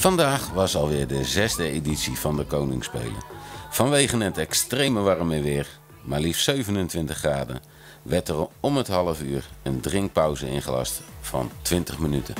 Vandaag was alweer de zesde editie van de Koningsspelen. Vanwege het extreme warme weer, maar liefst 27 graden, werd er om het half uur een drinkpauze ingelast van 20 minuten.